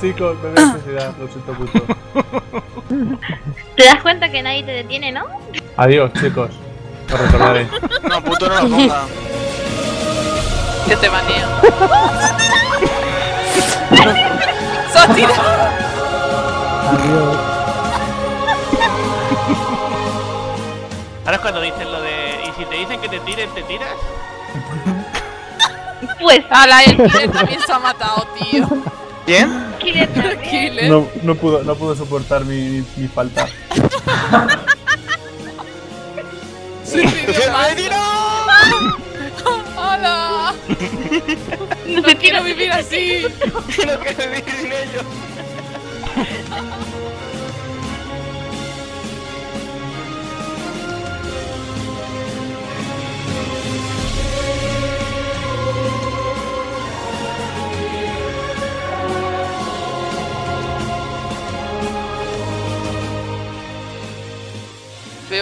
chicos, me voy a suicidar, lo siento mucho. ¿Te das cuenta que nadie te detiene, no? Adiós, chicos. Lo recordaré. No, puto, no lo ponga. Que te baneo. ¡Se ha tirado! Adiós. Ahora es cuando dicen lo de. Y si te dicen que te tiren, ¿te tiras? Pues, Ala, el killer también se ha matado, tío. ¿Quién? Killer. No, no, pudo, no pudo soportar mi, mi falta. Sí. ¡Hala! No quiero vivir así. No quiero vivir sin ellos.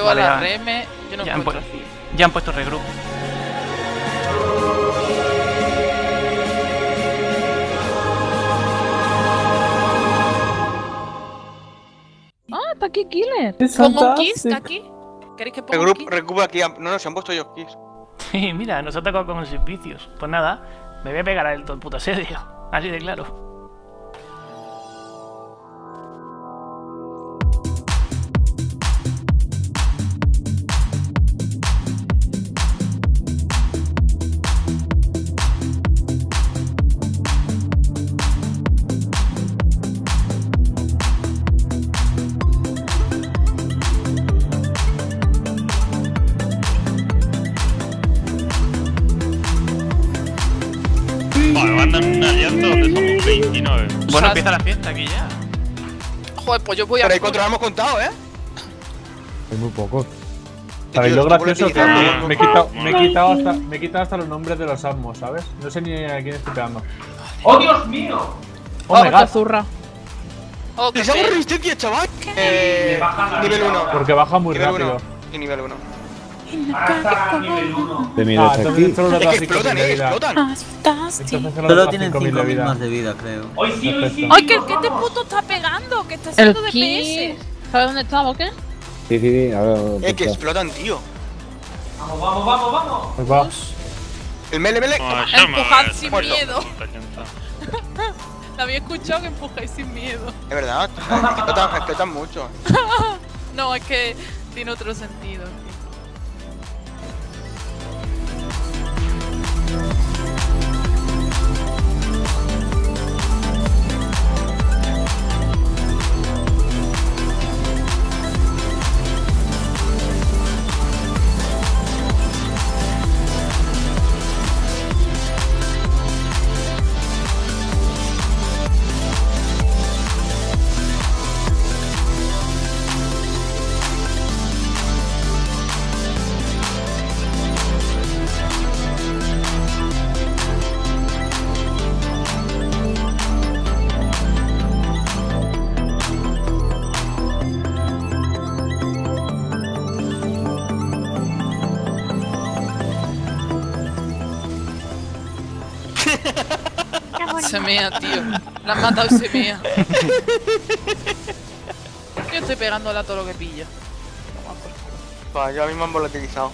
Veo Vale, a la ya. Reme. Yo no Ya han, encuentro. pu- ya han puesto regroup. Ah, está aquí Killer. Es Pongo un kiss aquí. ¿Queréis que ponga un recupa aquí. No, no, se han puesto ellos kiss. Sí, mira, nos ha tocado con los vicios. Pues nada, me voy a pegar al todo el puto asedio. Así de claro. Bueno, empieza la fiesta aquí ya. Joder, pues yo voy a. Pero cuánto lo hemos contado, ¿eh? Es muy poco. ¿Sabéis lo gracioso? Que me he quitado, me he quitado hasta, me he quitado hasta los nombres de los Atmos, ¿sabes? No sé ni a quién estoy pegando. ¡Oh, Dios mío! ¡Oh, qué god! zurra. Oh, qué ¡Les hago pena. resistencia, chaval! Eh. Nivel vida 1. ahora. Porque baja muy Nivel rápido. 1. Y nivel 1. Ahora está a nivel 1. Te Ah, aquí. solo Es que da 5.000 explotan, de eh, vida. explotan. Entonces solo Solo tienen 5.000 5.000 de vida. más de vida, creo. Hoy sí, hoy sí. ¡Ay, que, que este puto está pegando! Que está haciendo El DPS. ¿Sabes dónde estaba o qué? Sí, sí, sí. Ahora. Eh, que pues, explotan, tío. Vamos, vamos, vamos, vamos. Pues va. El mele mele. Llama, Empujad sin muerto. miedo. La había escuchado que empujáis sin miedo. Es verdad, explotan, explotan mucho. No, es que tiene otro sentido. Se mea, tío. La han matado y se mea. Yo estoy pegándole a todo lo que pilla. Va, yo a mí me han volatilizado.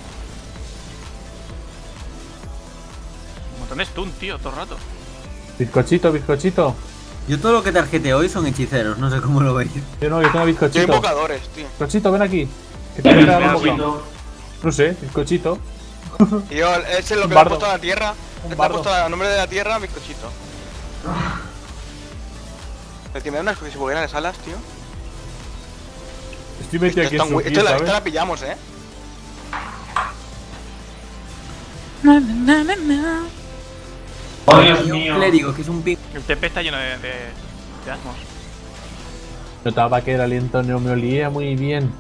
Un montón de stun, tío, todo el rato. Bizcochito, bizcochito. Yo todo lo que tarjeteo hoy son hechiceros, no sé cómo lo veis. Yo no, yo tengo Yo bizcochito. invocadores, tío. Bizcochito, ven aquí. Que te a. Cuidado. No sé, bizcochito. Yo, ese es lo que le he puesto a la tierra. Le he puesto el nombre de la tierra, bizcochito. Pero tío, me da unas que se volvieran las alas, tío. Estoy metido aquí Esto, en su esto la, ¿sabes? esta la pillamos, eh. Na, na, na, na. ¡Oh, Dios mío! clérigo que es un ping. El TP está lleno de, de, de asmos. Notaba que el aliento no me olía muy bien.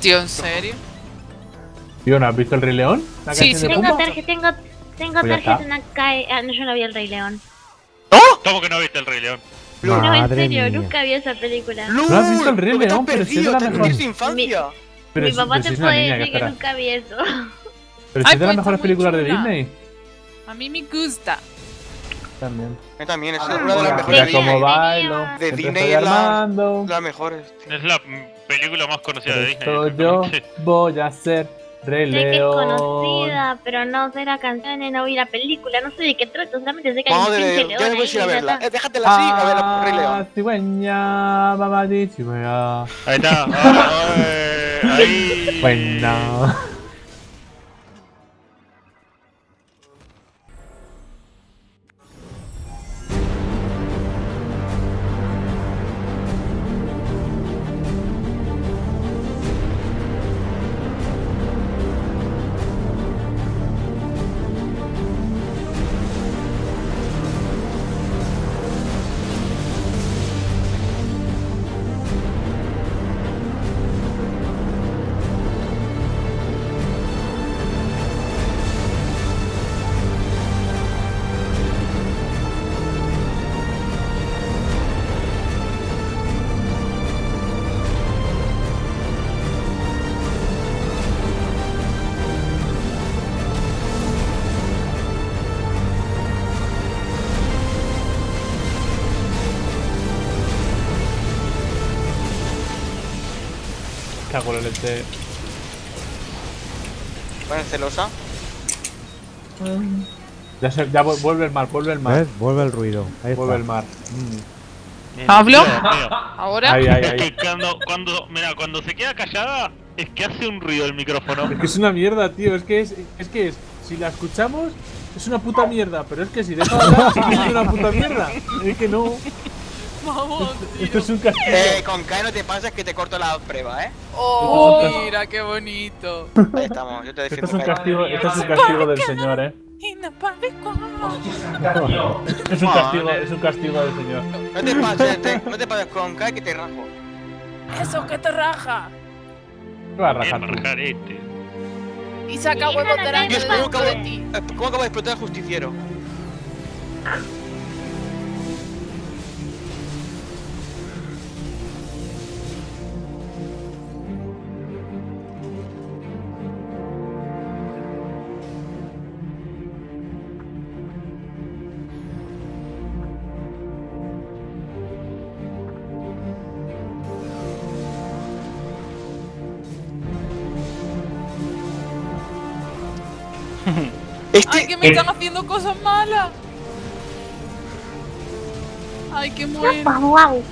Tío, ¿en serio? Fiona, ¿has visto el Rey León? ¿La Sí, sí, Tengo tengo, tengo Pues tarjeta la calle. Ah, no, yo no vi el Rey León. ¿Cómo que no viste el Rey León? No, en serio, mía. nunca vi esa película. ¡Lul! ¿No has visto el Rey que León? Pero si es perdido, la mejor. perdido infancia. Pero Mi si- papá te es puede que decir que espera. nunca vi eso. Pero si es de las pues mejores películas de. Disney. A mí me gusta. También. A mí también, es Ah, una de las mejores Mira de cómo Disney. bailo. De Disney es la- armando. Las mejores. tío. Es la película más conocida de Disney. Esto yo voy a ser Rey Sé que es conocida, pero no sé la canción no vi la película. No sé de qué trata, solamente sé que hay Vamos un de pinche Ya voy a ir a verla. Eh, Déjatela así, a ver la Rey León. Ah, cigüeña, babadi, cigüeña. Ahí está. Ahí. Bueno. Cago en la leche. Bueno, celosa. Ya, se, ya vu- vuelve el mar, vuelve el mar. ¿Ves? Vuelve el ruido. Ahí está. Vuelve el mar. Mm. ¿Hablo? Ahora. Ahí, ahí, Es ahí. que cuando, cuando, mira, cuando se queda callada, es que hace un ruido el micrófono. Es que es una mierda, tío. Es que es, es que es. Si la escuchamos, es una puta mierda. Pero es que si deja de hablar, siendo una puta mierda. Es que no. Vamos, Esto es un castigo. Eh, con Kai no te pases que te corto la prueba, eh. Oh, Esto un mira, qué bonito. Ahí estamos, yo te Esto defiendo. es un castigo, esto es un castigo del señor, eh. Tío. Es un castigo, es un castigo del señor. No te pases, te- no te pases con Kai que te rajo. Eso que te raja. ¿Qué va a rajar tú? marcar este. Y saca huevos Yo delante espero de, acabo- ti. eh, ¿Cómo acaba de explotar el justiciero? Que están haciendo cosas malas. Ay, que muero. Guau, guau.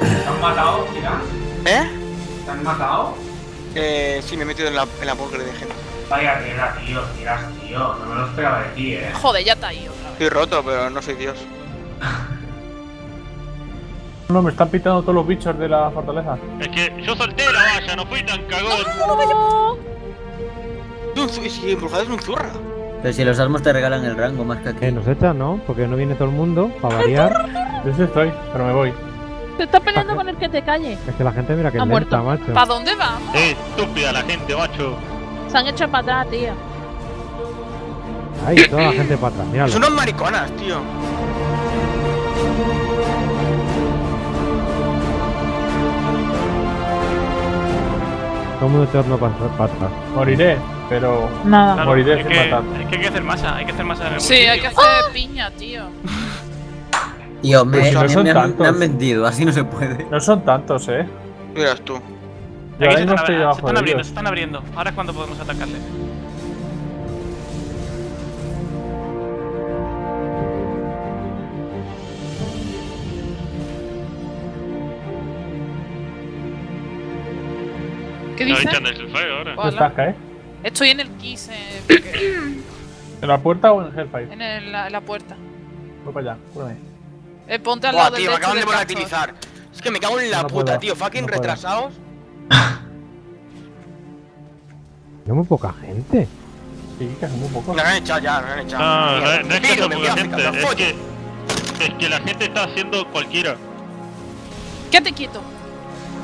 ¿Te han matado? ¿Eh? ¿Te han matado? Eh, sí, me he metido en la, en la de gente. Vaya mierda, tío, Giras, tío. No me lo esperaba de ti, eh. Joder, ya está ahí otra vez. Estoy roto, pero no soy Dios. No, me están pitando todos los bichos de la fortaleza. Es que yo solté la valla, no fui tan cagón. Es un zu- Si embrujado es un zurra. Pero si los almos te regalan el rango más que Que aquí. nos echan, ¿no? Porque no viene todo el mundo, para variar. Yo sí estoy, pero me voy. Te estás peleando con el que te calle. Es que la gente mira que lenta, muerto. macho. ¿Para dónde vamos? Eh, estúpida la gente, macho. Se han hecho para atrás, tía. Ahí, toda la gente para atrás, míralo. Son unos mariconas, tío. Todo el mundo echando para atrás. Moriré, pero. Nada. Claro, Moriré es sin que, matar. es que hay que hacer masa, hay que hacer masa en el Sí, hay que hacer piña, tío. Tío, me, Pues no me- son me han, tantos. me han mentido, así no se puede. No son tantos, eh. Miras tú. Yo Aquí ahora se están, estoy se debajo están abriendo, se están abriendo. Ahora es cuando podemos atacarle. ¿Qué echan del Hellfire ahora. ¿Dónde estás, Kae? Estoy en el Kiss, eh, porque- ¿En la puerta o en Hellfire? en el- la, la puerta. Voy para allá, cúrame. Eh, ponte al Buah, lado del tío, me techo acaban de del volatilizar. Es que me cago en la No puta, puedo, tío. Fucking no retrasados. Hay muy poca gente. Sí, que es muy poco. Nos han echado ya, nos han echado. No, no, Mierda, no, no es que pido, sea me voy poca a gente, África, es follo. que, es que la gente está haciendo cualquiera. Quédate quieto.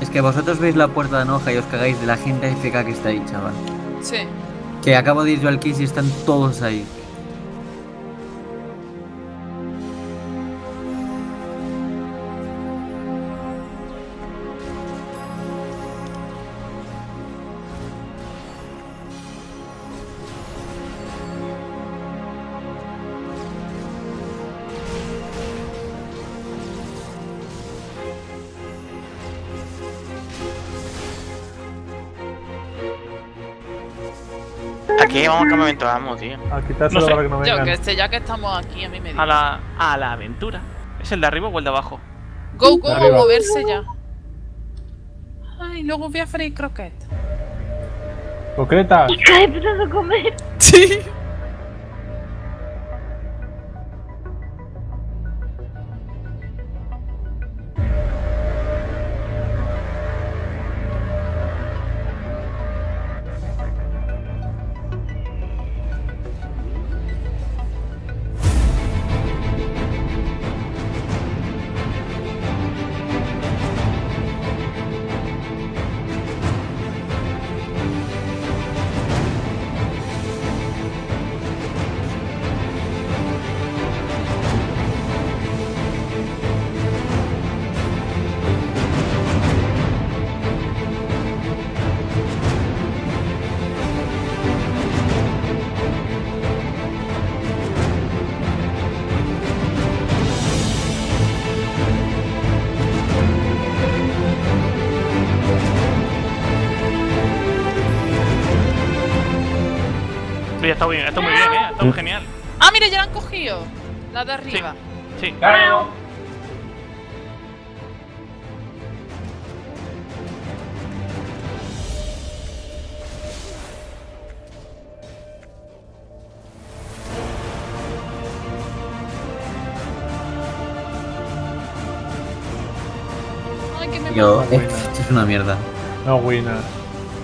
Es que vosotros veis la puerta de Noja y os cagáis de la gente AFK que está ahí, chaval. Sí. Que acabo de ir yo al Kiss y están todos ahí. Vamos al campamento, vamos, tío. A quitárselo No sé. para que no Yo vengan. que sé, ya que estamos aquí, a mí me dice. A la, a la aventura. ¿Es el de arriba o el de abajo? Go, go, Arriba. moverse ya. Ay, luego voy a freír croquetas. De puta de comer. Sí. Está bien, está muy bien, ¿eh? Está muy genial. Ah, mira, ya la han cogido. La de arriba. Sí. Claro. Ay, que me Yo, esto es una mierda. No, Winner.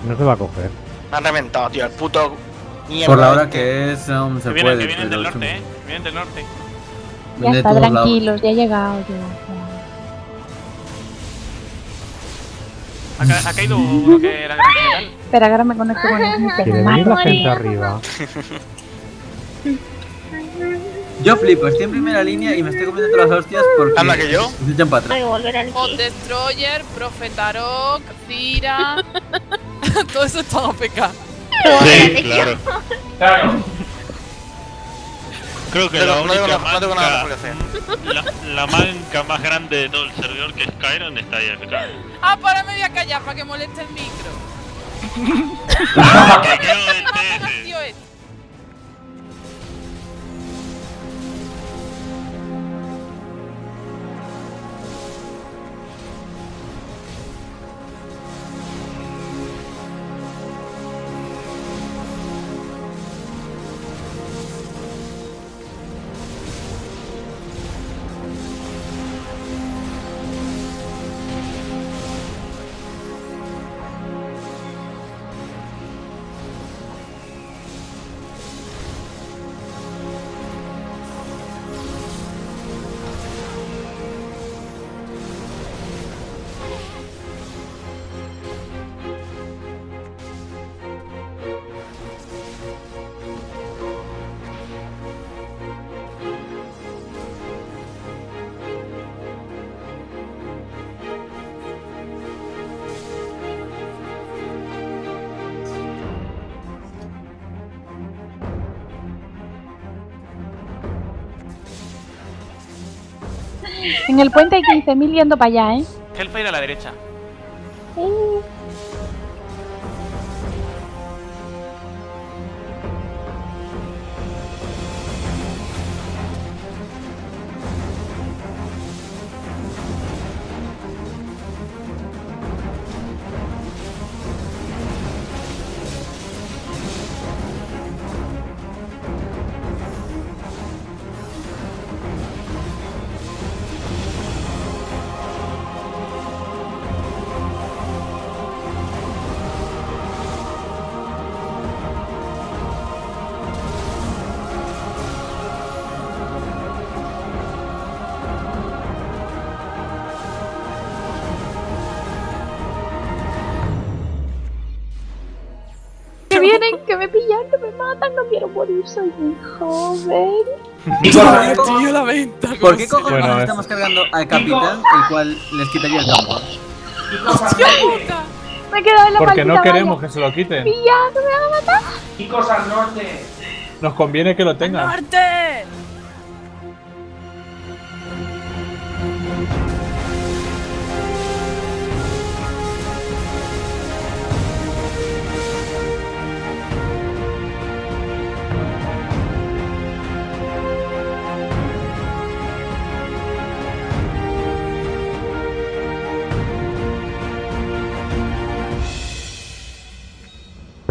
No se va a coger. Me han reventado, tío. El puto. Mierda Por la hora este. que es, aún se Que vienen, puede. que vienen del norte, ¿eh? Que vienen del norte. Ya viene está, tranquilos, ya he llegado yo. Ha, ca- ha caído uno que era gran general. Espera, que ahora me conecto con el Quiere venir la gente arriba. Yo flipo, estoy en primera línea y me estoy comiendo todas las hostias porque. Anda, que yo. Se echan para atrás. Hot Destroyer, Profetarok, Cira. Todo eso está APK. Sí, claro. Claro. Creo que No la tengo- no tengo única manca, mejor que hacer. la, la manca más grande de todo el servidor que es Skyron está ahí acá. Ah, para me voy a callar para que moleste el micro. En el puente hay 15.000 yendo para allá, ¿eh? Hellfire a la derecha. Que me matan, no quiero morir, soy muy joven. Tío, la venta. ¿Por qué cojones Bueno, nos es- estamos cargando al capitán, el cual les quitaría el campo? ¡Hostia puta! Me he quedado en la Porque no queremos valla. que se lo quiten. Pilla, que me van a matar. Chicos al norte. Nos conviene que lo tengan. ¡Norte!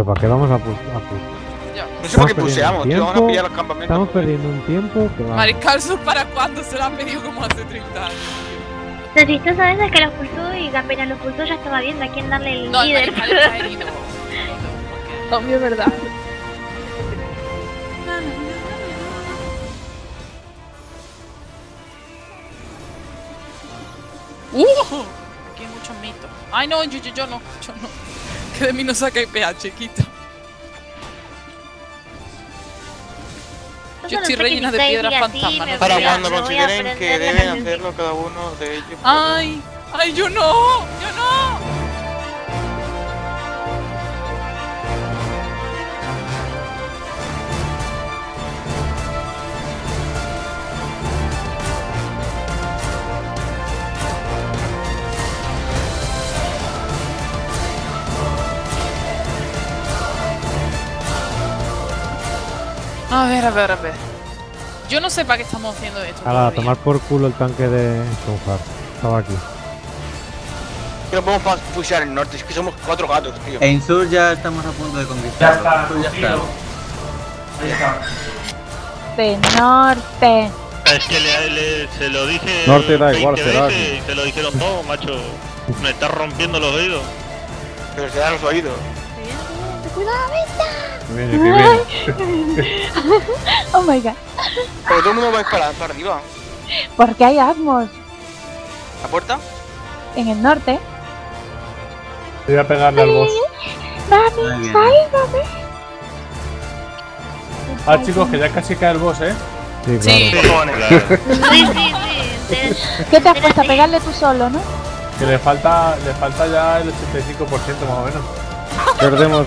¿Pero para qué vamos a, pu- a pu- Ya. No sé por qué perdiendo puseamos, tío. Vamos a tiempo, pillar los campamentos. Estamos perdiendo un tiempo que va. ¿para cuándo? Se lo han pedido como hace 30 años. Lo chistoso es que lo ocultó y apenas lo ocultó ya estaba viendo a quién darle el No, líder. mariscal está herido. ¿verdad? ¡Uh! Aquí hay muchos mitos. Ay, no, yo, yo, yo no. Yo no. Que de mí no saca pH, quita. Yo estoy rellena de piedras fantasma. no Para cuando consideren que deben hacerlo cada uno de ellos. Ay, ay, yo no, yo no. A ver, a ver, a ver. Yo no sé para qué estamos haciendo esto. A todavía. tomar por culo el tanque de Sonhar. Estaba aquí. Que no podemos pusear el norte, es que somos cuatro gatos, tío. En sur ya estamos a punto de conquistarlo. Ya está, ya está. Ahí está. De norte. Es que le, le- se lo dije. Norte da 20 igual, será. Y se lo dijeron todos, macho. Me está rompiendo los oídos. Pero se dan los oídos. Cuidado, Que viene, que viene. Oh my god. Pero todo el mundo va a para arriba. Porque hay asmos ¿La puerta? en el norte. Voy a pegarle al boss. Viene. sálvame. Ah, chicos, que ya casi cae el boss, ¿eh? Sí, claro. Cojones. Sí, sí, sí. ¿Qué te has puesto a pegarle tú solo, no? Que le falta, le falta ya el 85% más o menos. Perdemos.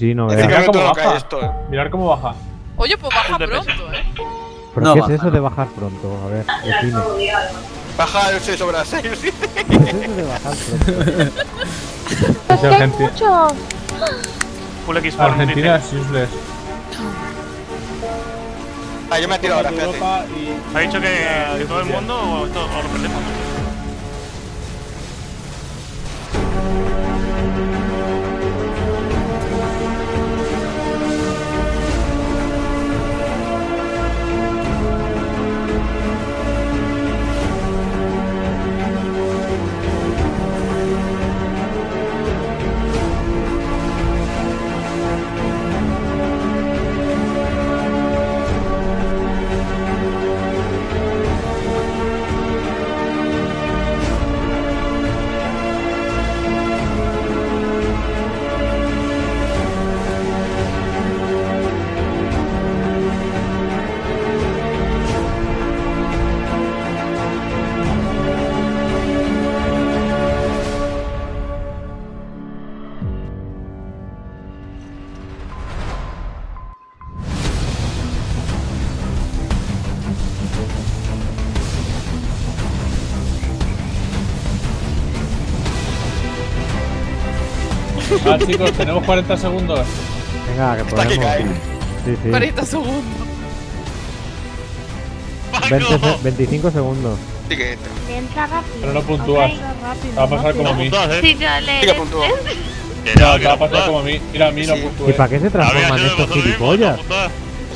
Mira todo cómo lo que hay baja. esto, eh. Mirad cómo baja. Oye, pues baja pronto, ¿eh? ¿Pero No qué baja, es eso no. de bajar pronto? A ver, define. Baja el 6 sobre las 6, sí. ¿Qué es eso de bajar pronto? Es muchos. Full X Argentina es useless. Ah, yo me he tirado ahora, espérate. Europa y- Ha dicho que, que todo el mundo o, todo, o lo perdemos. Ah, chicos, tenemos 40 segundos. Venga, que Hasta que cae. podemos. Sí, sí. 40 segundos. 20 se- ¡Paco! 25 segundos. Sí que entra. Entra rápido. Pero no puntúas. Ok. Te va a pasar como a No mí. puntas, eh. Sí, yo le. Sí que puntúa. Que No, no, que va a no pasar como a mí. Mira, a mí no Sí. puntúe. ¿Y para qué se transforman sido estos no gilipollas?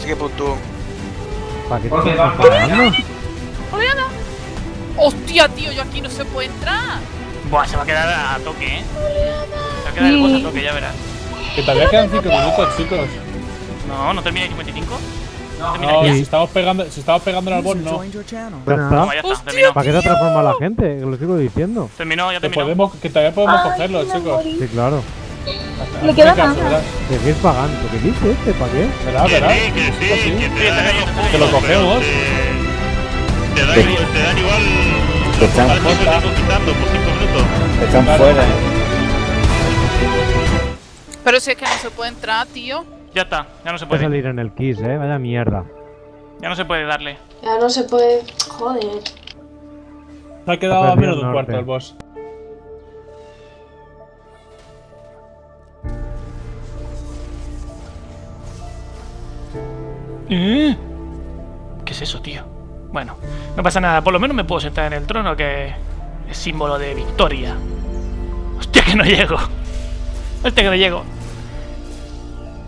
Sí que puntúo. ¿Para qué te están pagando? Hostia, tío, yo aquí no se puede entrar. Buah, se va a quedar a toque, ¿eh? Se va a quedar el boss a toque, ya verás. Que todavía quedan 5 minutos, chicos. No, no termina en 55. No, si estamos pegando, si estamos pegando al boss, no. Ya Toma, está. ya está, terminó. ¿Para qué se transforma la gente? Que lo sigo diciendo. Terminó, ya Que, terminó. podemos, que todavía podemos Ay, cogerlo, chicos. Sí, claro. Le queda Hazme caso, nada. verás. ¿Seguís pagando? ¿Qué dice este? ¿Para qué? Que sí, que sí, Sí, que te que lo cogemos. te, da igual, te dan igual. Al mismo fuera. tiempo quitando por 5 minutos. Te echan fuera. Pero si es que no se puede entrar, tío. Ya está, ya no se Puede salir en el Kiss, eh. Vaya mierda. Ya no se puede darle. Ya no se puede. Joder. Se ha quedado a menos de un cuarto el boss. ¿Eh? ¿Qué es eso, tío? Bueno, no pasa nada. Por lo menos me puedo sentar en el trono, que es símbolo de victoria. Hostia, que no llego. Hostia, que no llego.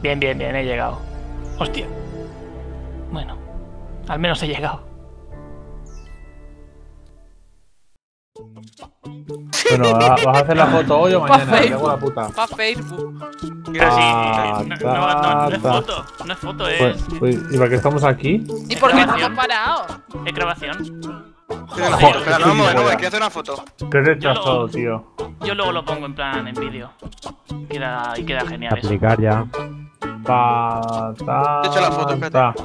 Bien, bien, bien, he llegado. Hostia. Bueno, al menos he llegado. Bueno, ¿va- ¿vas a hacer la foto hoy o Pa' mañana? Facebook. la puta. Pa' Facebook. Sí, no, no, no, no es foto, no es foto, es, Pues, pues, ¿Y para qué estamos aquí? ¿Y por qué estamos parados? es grabación. Espera, no, quiero hacer una foto. Qué rechazo, tío. Yo luego lo pongo en plan en vídeo. Queda, y queda genial eso. Aplicar ya. Patata. Te he hecho la foto, espérate.